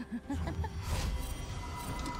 Ha ha ha ha.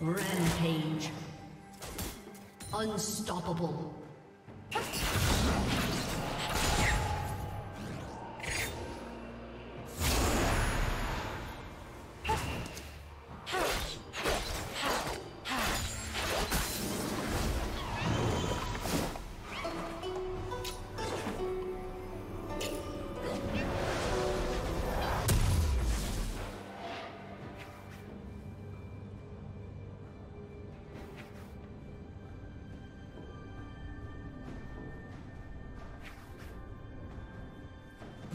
Rampage. Unstoppable.